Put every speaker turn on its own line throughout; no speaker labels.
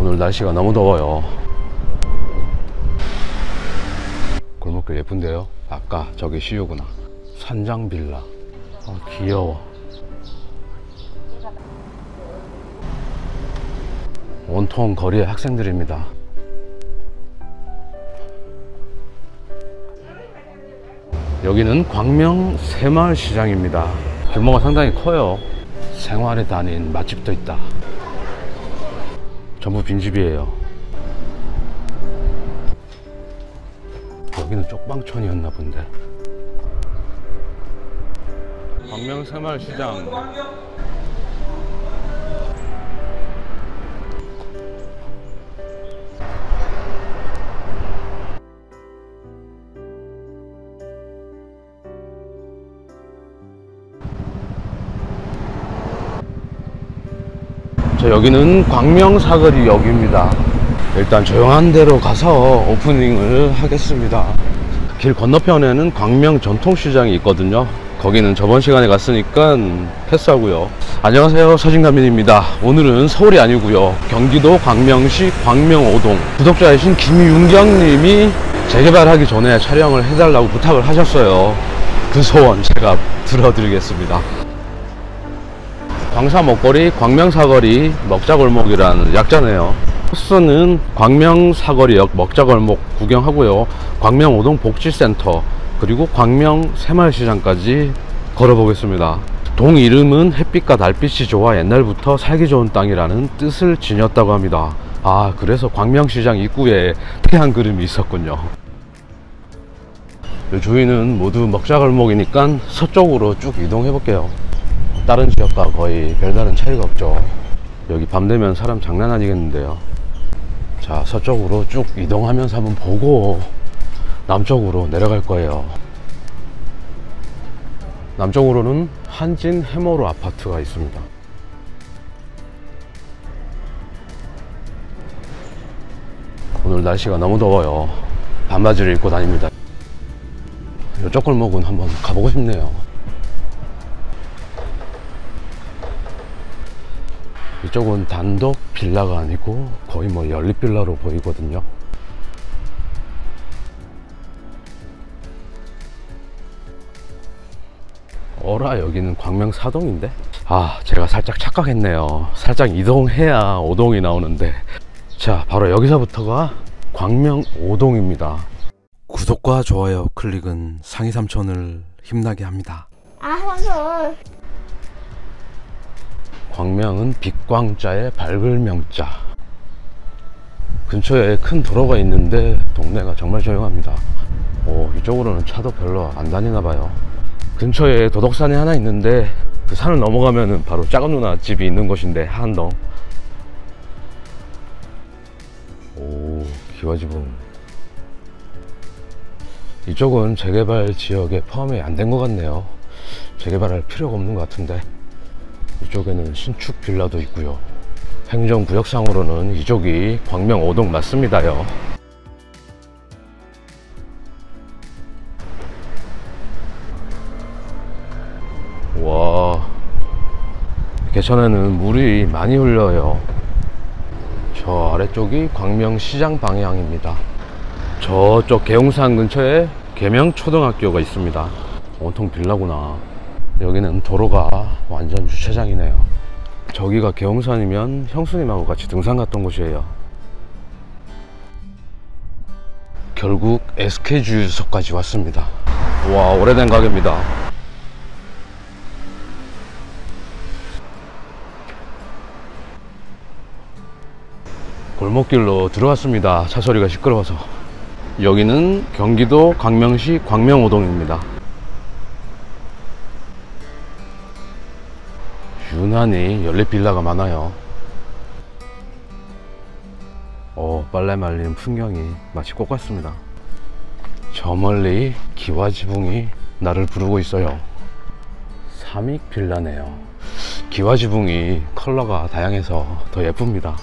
오늘 날씨가 너무 더워요. 골목길 예쁜데요? 아까 저기 시유구나. 산장 빌라. 아, 귀여워. 온통 거리에 학생들입니다. 여기는 광명 새마을 시장입니다. 규모가 상당히 커요. 생활의 단인 맛집도 있다. 전부 빈집이에요. 여기는 쪽방촌이었나 본데. 광명 새마을 시장. 여기는 광명사거리 역입니다. 일단 조용한 데로 가서 오프닝을 하겠습니다. 길 건너편에는 광명 전통시장이 있거든요. 거기는 저번 시간에 갔으니까 패스하고요. 안녕하세요. 서진가민입니다. 오늘은 서울이 아니고요. 경기도 광명시 광명오동 구독자이신 김윤경님이 재개발하기 전에 촬영을 해달라고 부탁을 하셨어요. 그 소원 제가 들어드리겠습니다. 광사 먹거리, 광명 사거리, 먹자골목이라는 약자네요. 코스는 광명 사거리역 먹자골목 구경하고요. 광명 오동 복지센터, 그리고 광명 새마을시장까지 걸어보겠습니다. 동 이름은 햇빛과 달빛이 좋아 옛날부터 살기 좋은 땅이라는 뜻을 지녔다고 합니다. 아, 그래서 광명시장 입구에 태양 그림이 있었군요. 이 주위는 모두 먹자골목이니까 서쪽으로 쭉 이동해 볼게요. 다른 지역과 거의 별다른 차이가 없죠. 여기 밤 되면 사람 장난 아니겠는데요. 자, 서쪽으로 쭉 이동하면서 한번 보고 남쪽으로 내려갈 거예요. 남쪽으로는 한진 해머로 아파트가 있습니다. 오늘 날씨가 너무 더워요. 반바지를 입고 다닙니다. 이쪽 골목은 한번 가보고 싶네요. 이쪽은 단독 빌라가 아니고 거의 뭐 연립 빌라로 보이거든요. 어라 여기는 광명 사동인데? 아 제가 살짝 착각했네요. 살짝 이동해야 오동이 나오는데 자 바로 여기서부터가 광명 오동입니다. 구독과 좋아요 클릭은 상위 삼촌을 힘나게 합니다.
아, 황솔.
광명은 빛광자의 밝을 명자. 근처에 큰 도로가 있는데 동네가 정말 조용합니다. 오, 이쪽으로는 차도 별로 안 다니나 봐요. 근처에 도덕산이 하나 있는데 그 산을 넘어가면은 바로 작은 누나 집이 있는 곳인데 한동. 오, 기와지붕. 이쪽은 재개발 지역에 포함이 안 된 것 같네요. 재개발할 필요가 없는 것 같은데. 이쪽에는 신축 빌라도 있고요. 행정구역상으로는 이쪽이 광명 5동 맞습니다요. 와, 개천에는 물이 많이 흘러요. 저 아래쪽이 광명시장 방향입니다. 저쪽 계용산 근처에 계명초등학교가 있습니다. 온통 빌라구나. 여기는 도로가 완전 주차장이네요. 저기가 계홍산이면 형수님하고 같이 등산 갔던 곳이에요. 결국 SK 주유소까지 왔습니다. 와, 오래된 가게입니다. 골목길로 들어왔습니다. 차 소리가 시끄러워서. 여기는 경기도 광명시 광명오동입니다. 유난히 연립 빌라가 많아요. 어, 빨래 말리는 풍경이 마치 꽃 같습니다. 저 멀리 기와 지붕이 나를 부르고 있어요. 삼익 빌라네요. 기와 지붕이 컬러가 다양해서 더 예쁩니다.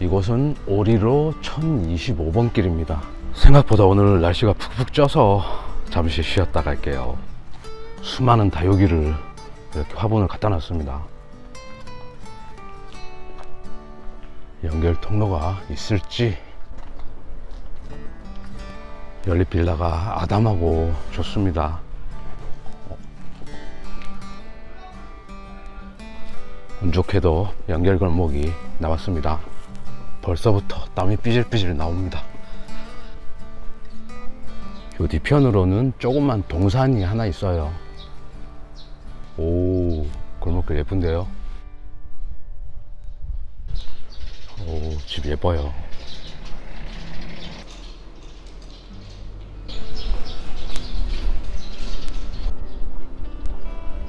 이곳은 오리로 1025번 길입니다. 생각보다 오늘 날씨가 푹푹 쪄서 잠시 쉬었다 갈게요. 수많은 다육이를 이렇게 화분을 갖다 놨습니다. 연결 통로가 있을지 연립 빌라가 아담하고 좋습니다. 운 좋게도 연결 골목이 나왔습니다. 벌써부터 땀이 삐질삐질 나옵니다. 요 뒤편으로는 조그만 동산이 하나 있어요. 오, 골목길 예쁜데요? 오, 집 예뻐요.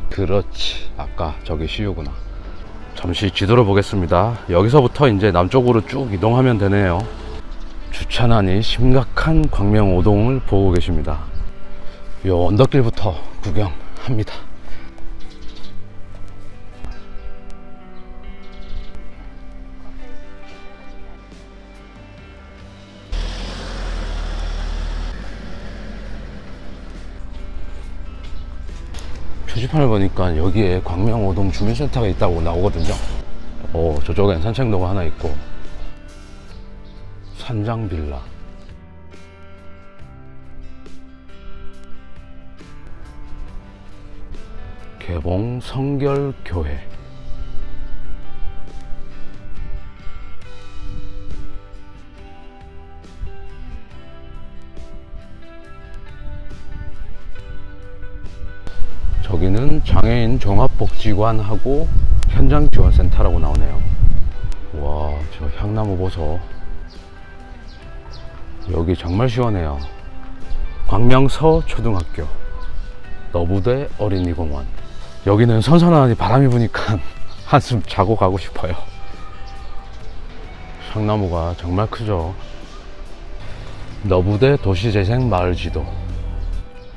그렇지. 아까 저기 시유구나. 잠시 지도를 보겠습니다. 여기서부터 이제 남쪽으로 쭉 이동하면 되네요. 주차난이 심각한 광명 오동을 보고 계십니다. 요 언덕길부터 구경합니다. 표지판을 보니까 여기에 광명오동 주민센터가 있다고 나오거든요. 오, 저쪽엔 산책로가 하나 있고. 산장빌라. 개봉 성결교회 장애인 종합복지관하고 현장지원센터라고 나오네요. 와 저 향나무 보소. 여기 정말 시원해요. 광명서 초등학교 너부대 어린이공원. 여기는 선선하니 바람이 부니까 한숨 자고 가고 싶어요. 향나무가 정말 크죠? 너부대 도시재생 마을지도.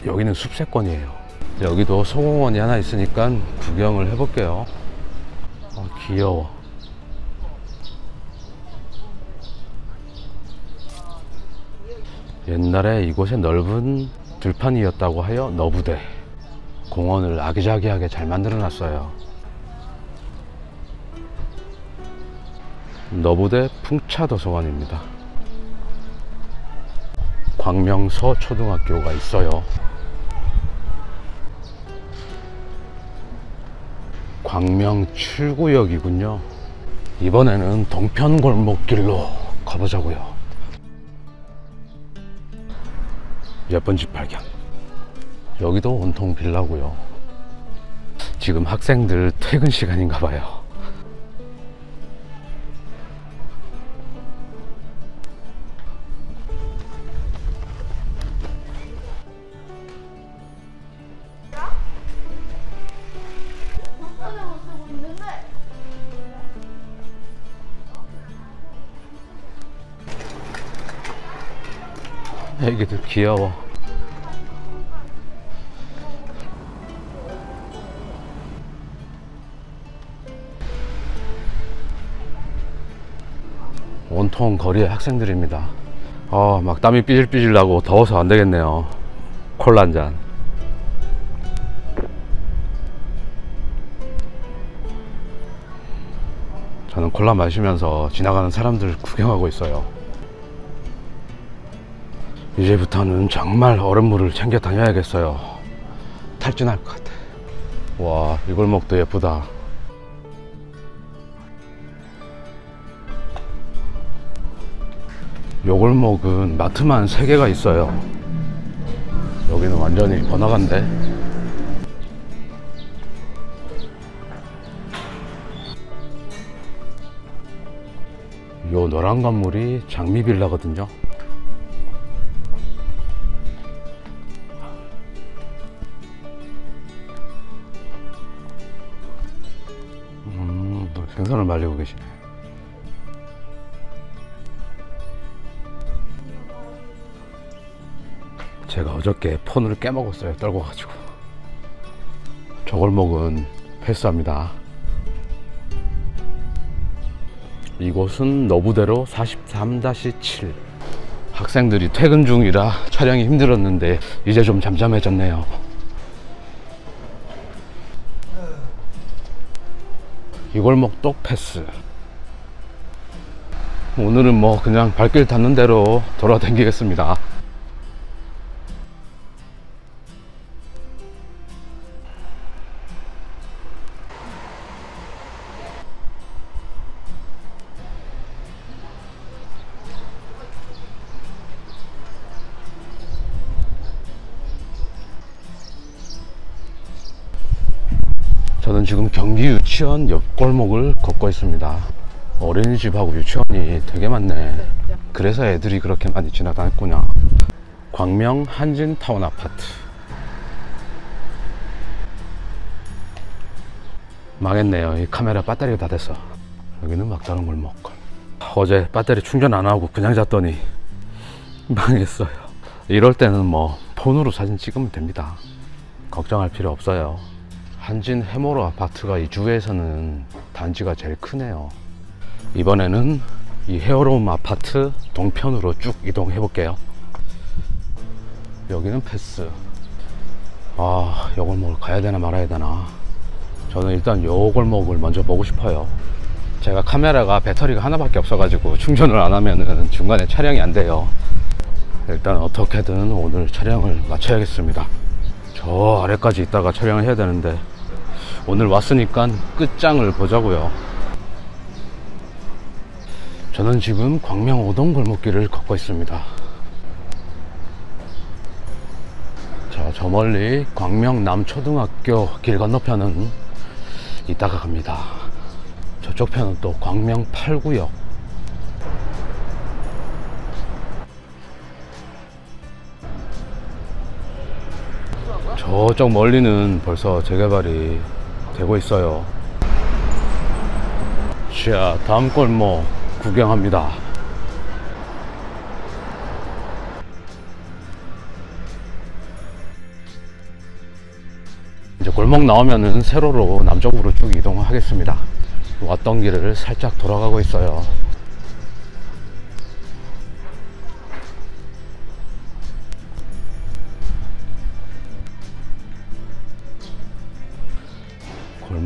여기는 숲세권이에요 여기도 소공원이 하나 있으니까 구경을 해볼게요. 아, 귀여워. 옛날에 이곳에 넓은 들판이었다고 하여 너부대. 공원을 아기자기하게 잘 만들어 놨어요. 너부대 풍차도서관입니다. 광명서 초등학교가 있어요 광명 7구역이군요. 이번에는 동편 골목길로 가보자고요. 예쁜 집 발견. 여기도 온통 빌라고요. 지금 학생들 퇴근 시간인가 봐요 귀여워. 온통 거리에 학생들입니다. 아, 막 땀이 삐질삐질 나고 더워서 안 되겠네요. 콜라 한잔. 저는 콜라 마시면서 지나가는 사람들 구경하고 있어요 이제부터는 정말 얼음물을 챙겨 다녀야겠어요. 탈진할 것 같아. 와, 이 골목도 예쁘다. 요 골목은 마트만 3개가 있어요. 여기는 완전히 번화가인데. 요 노란 건물이 장미빌라거든요. 생선을 말리고 계시네. 제가 어저께 폰을 깨먹었어요. 떨궈가지고. 저 골목은 패스합니다. 이곳은 너부대로 43-7. 학생들이 퇴근 중이라 촬영이 힘들었는데 이제 좀 잠잠해졌네요. 이 골목 또 패스. 오늘은 뭐 그냥 발길 닿는 대로 돌아다니겠습니다. 걷고 있습니다. 어린이집하고 유치원이 되게 많네. 그래서 애들이 그렇게 많이 지나다녔구나. 광명 한진타운 아파트. 망했네요. 이 카메라 배터리가 다 됐어. 여기는 막다른 골목. 어제 배터리 충전 안 하고 그냥 잤더니 망했어요. 이럴 때는 뭐 폰으로 사진 찍으면 됩니다. 걱정할 필요 없어요. 한진 해모로 아파트가 이 주에서는 단지가 제일 크네요. 이번에는 이 헤어로움 아파트 동편으로 쭉 이동해 볼게요. 여기는 패스. 아, 요 골목을 가야 되나 말아야 되나. 저는 일단 요 골목을 먼저 보고 싶어요. 제가 카메라가 배터리가 하나밖에 없어 가지고 충전을 안 하면은 중간에 촬영이 안 돼요. 일단 어떻게든 오늘 촬영을 마쳐야겠습니다. 저 아래까지 있다가 촬영을 해야 되는데 오늘 왔으니까 끝장을 보자고요. 저는 지금 광명 오동 골목길을 걷고 있습니다. 자, 저 멀리 광명 남초등학교 길 건너편은 이따가 갑니다. 저쪽 편은 또 광명 8구역. 저쪽 멀리는 벌써 재개발이 되고 있어요. 자, 다음 골목 구경합니다. 이제 골목 나오면은 세로로 남쪽으로 쭉 이동하겠습니다. 왔던 길을 살짝 돌아가고 있어요.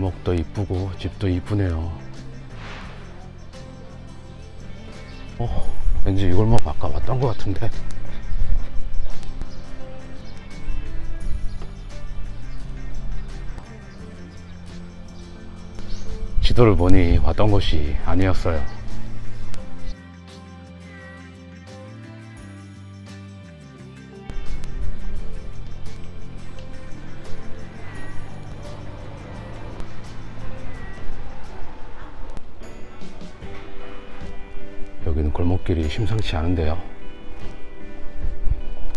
골목도 이쁘고 집도 이쁘네요. 어, 왠지 이 골목 아까 왔던 것 같은데. 지도를 보니 왔던 곳이 아니었어요. 심상치 않은데요.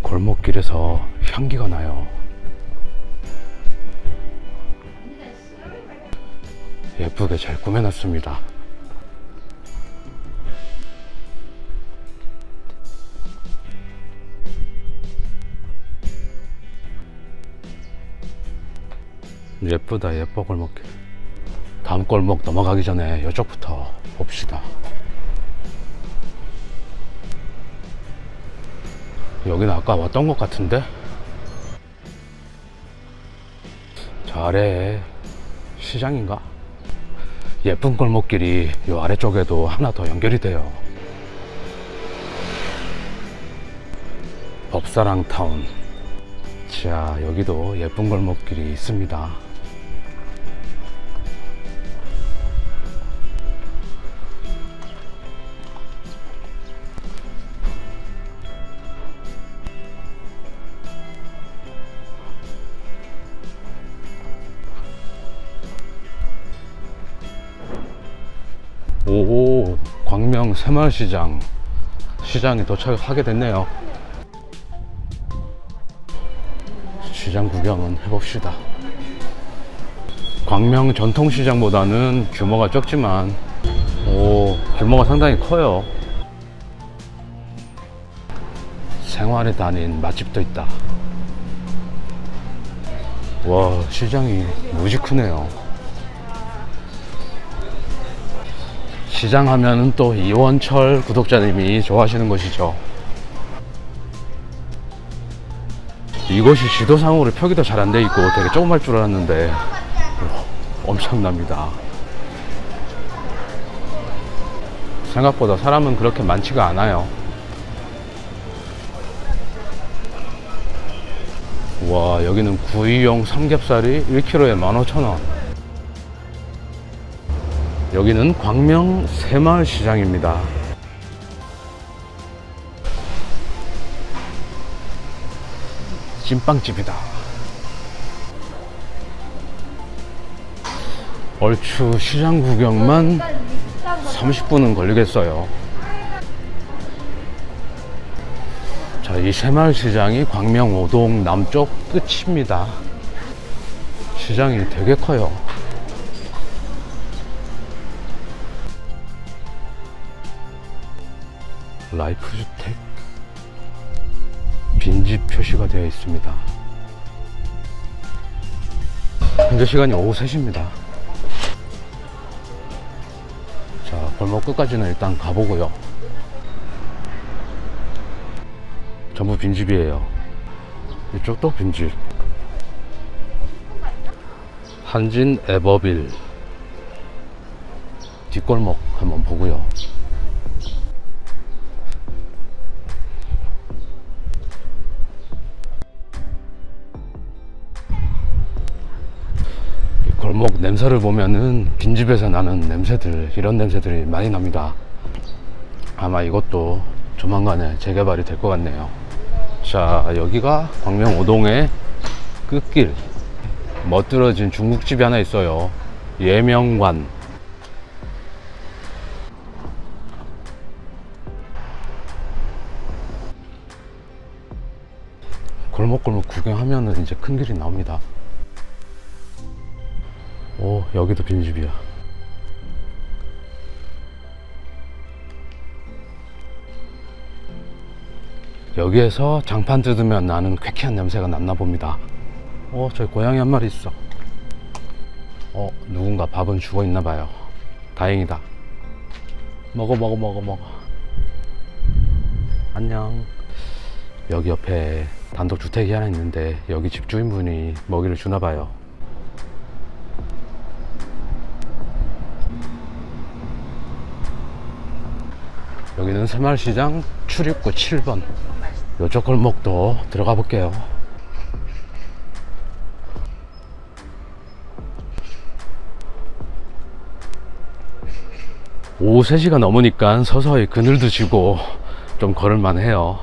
골목길에서 향기가 나요. 예쁘게 잘 꾸며놨습니다. 예쁘다 예뻐 골목길. 다음 골목 넘어가기 전에 이쪽부터 봅시다. 여기는 아까 왔던 것 같은데? 저 아래에 시장인가? 예쁜 골목길이 이 아래쪽에도 하나 더 연결이 돼요. 법사랑 타운. 자, 여기도 예쁜 골목길이 있습니다. 새마을시장 시장에 도착하게 됐네요. 시장 구경은 해봅시다. 광명 전통시장보다는 규모가 적지만 오, 규모가 상당히 커요. 생활에 다닌 맛집도 있다. 와, 시장이 무지 크네요. 시장 하면은 또 이원철 구독자님이 좋아하시는 곳이죠. 이곳이 지도상으로 표기도 잘 안 돼 있고 되게 조그말 줄 알았는데 오, 엄청납니다. 생각보다 사람은 그렇게 많지가 않아요. 와, 여기는 구이용 삼겹살이 1kg에 15,000원. 여기는 광명 새마을 시장입니다. 찐빵집이다. 얼추 시장 구경만 30분은 걸리겠어요. 자, 이 새마을 시장이 광명 5동 남쪽 끝입니다. 시장이 되게 커요. 라이프 주택 빈집 표시가 되어 있습니다. 현재 시간이 오후 3시입니다. 자, 골목 끝까지는 일단 가보고요. 전부 빈집이에요. 이쪽도 빈집. 한진 에버빌 뒷골목 한번 보고요. 냄새를 보면은 빈집에서 나는 냄새들 이런 냄새들이 많이 납니다. 아마 이것도 조만간에 재개발이 될 것 같네요. 자 여기가 광명 5동의 끝길. 멋들어진 중국집이 하나 있어요. 예명관. 골목골목 구경하면은 이제 큰 길이 나옵니다. 오 여기도 빈집이야. 여기에서 장판 뜯으면 나는 쾌쾌한 냄새가 났나 봅니다. 어 저기 고양이 한 마리 있어. 어 누군가 밥은 주고 있나 봐요. 다행이다. 먹어 먹어 먹어 먹어. 안녕. 여기 옆에 단독주택이 하나 있는데 여기 집주인분이 먹이를 주나 봐요 여기는 새마을시장 출입구 7번. 이쪽 골목도 들어가 볼게요. 오후 3시가 넘으니까 서서히 그늘도 지고 좀 걸을만 해요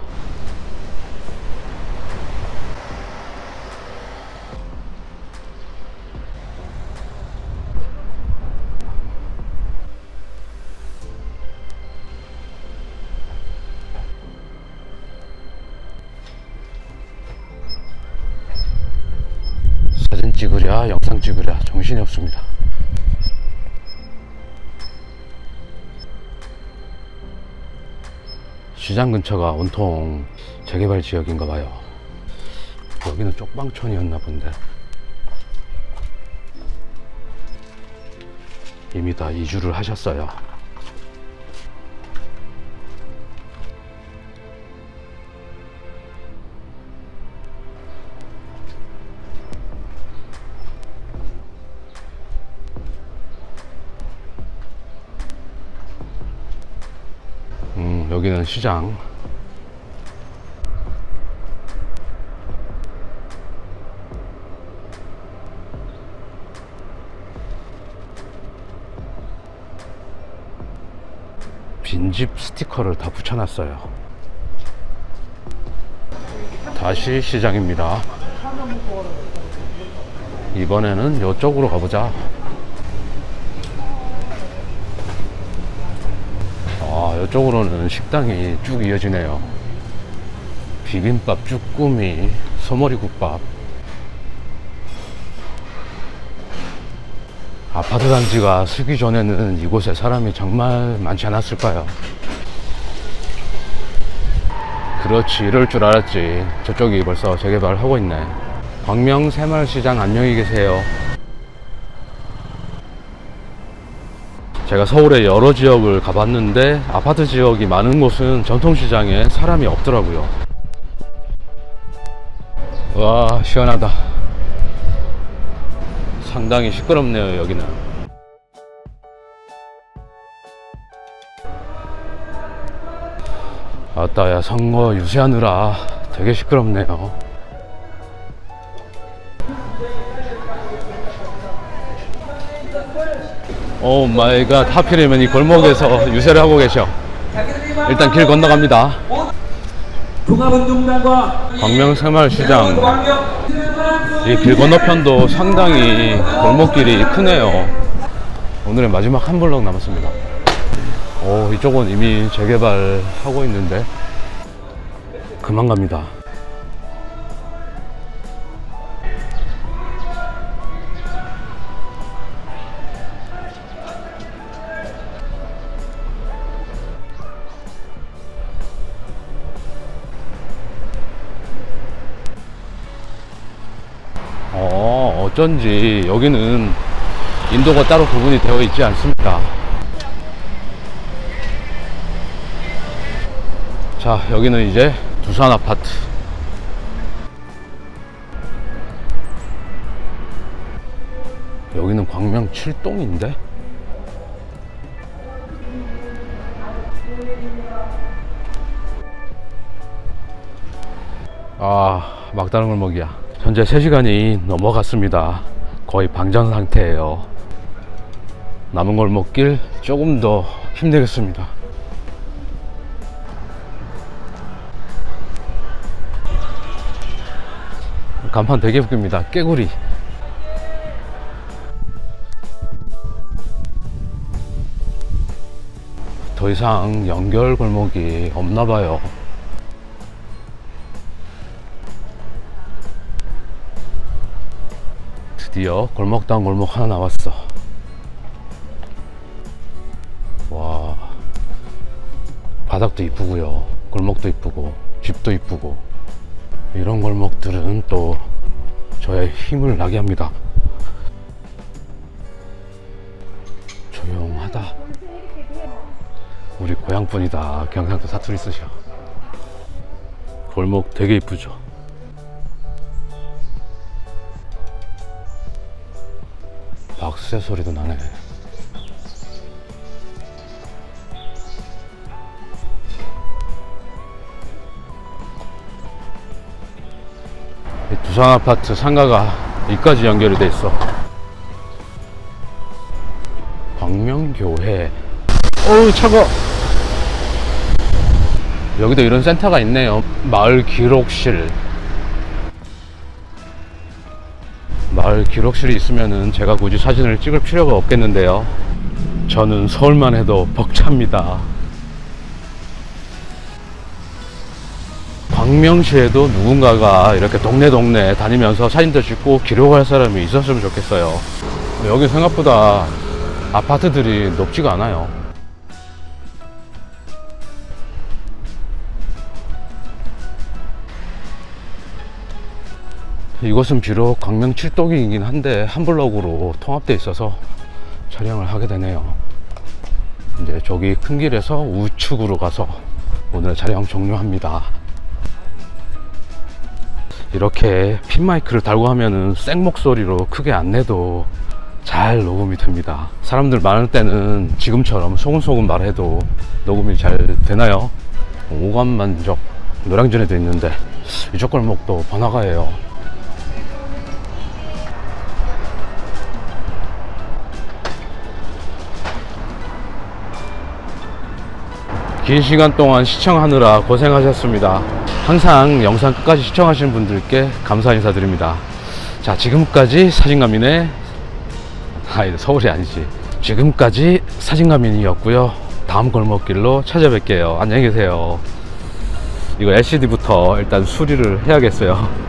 정신이 없습니다. 시장 근처가 온통 재개발 지역인가 봐요. 여기는 쪽방촌이었나 본데. 이미 다 이주를 하셨어요 여기는 시장. 빈집 스티커를 다 붙여놨어요. 다시 시장입니다. 이번에는 이쪽으로 가보자. 아, 이쪽으로는 식당이 쭉 이어지네요. 비빔밥, 쭈꾸미, 소머리국밥. 아파트 단지가 쓰기 전에는 이곳에 사람이 정말 많지 않았을까요? 그렇지, 이럴 줄 알았지. 저쪽이 벌써 재개발을 하고 있네. 광명 새마을시장 안녕히 계세요. 제가 서울의 여러 지역을 가봤는데 아파트 지역이 많은 곳은 전통시장에 사람이 없더라고요. 와, 시원하다. 상당히 시끄럽네요, 여기는. 아따 야 선거 유세하느라 되게 시끄럽네요 Oh my god 하필이면 이 골목에서 유세를 하고 계셔. 일단 길 건너갑니다.
종합운동장과
광명새마을시장.
광명
이길 건너편도 상당히 골목길이 크네요. 오늘의 마지막 한 블럭 남았습니다. 오 이쪽은 이미 재개발하고 있는데 그만 갑니다 어, 어쩐지 여기는 인도가 따로 구분이 되어 있지 않습니다. 자, 여기는 이제 두산 아파트. 여기는 광명 7동인데? 아, 막다른 골목이야. 현재 3시간이 넘어갔습니다. 거의 방전 상태예요. 남은 골목길 조금 더 힘내겠습니다. 간판 되게 웃깁니다. 깨구리. 더 이상 연결 골목이 없나 봐요. 드디어 골목당 골목 하나 나왔어. 와. 바닥도 이쁘고요. 골목도 이쁘고, 집도 이쁘고. 이런 골목들은 또 저의 힘을 나게 합니다. 조용하다. 우리 고향분이다. 경상도 사투리 쓰셔. 골목 되게 이쁘죠? 박새 소리도 나네. 이 두산 아파트 상가가 이까지 연결이 돼 있어. 광명교회. 어우 차가. 여기도 이런 센터가 있네요. 마을 기록실. 마을 기록실이 있으면은 제가 굳이 사진을 찍을 필요가 없겠는데요. 저는 서울만 해도 벅찹니다. 광명시에도 누군가가 이렇게 동네 동네 다니면서 사진도 찍고 기록할 사람이 있었으면 좋겠어요. 여기 생각보다 아파트들이 높지가 않아요. 이것은 비록 광명 7동이긴 한데 한 블럭으로 통합되어 있어서 촬영을 하게 되네요. 이제 저기 큰 길에서 우측으로 가서 오늘 촬영 종료합니다. 이렇게 핀 마이크를 달고 하면은 생 목소리로 크게 안 내도 잘 녹음이 됩니다. 사람들 많을 때는 지금처럼 소근소근 말해도 녹음이 잘 되나요? 오감만족 노량진에도 있는데 이쪽 골목도 번화가예요. 긴 시간 동안 시청하느라 고생하셨습니다. 항상 영상 끝까지 시청하시는 분들께 감사 인사드립니다. 자, 지금까지 사진가민의, 아, 서울이 아니지. 지금까지 사진가민이었고요. 다음 골목길로 찾아뵐게요. 안녕히 계세요. 이거 LCD부터 일단 수리를 해야겠어요.